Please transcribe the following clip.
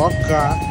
Пока.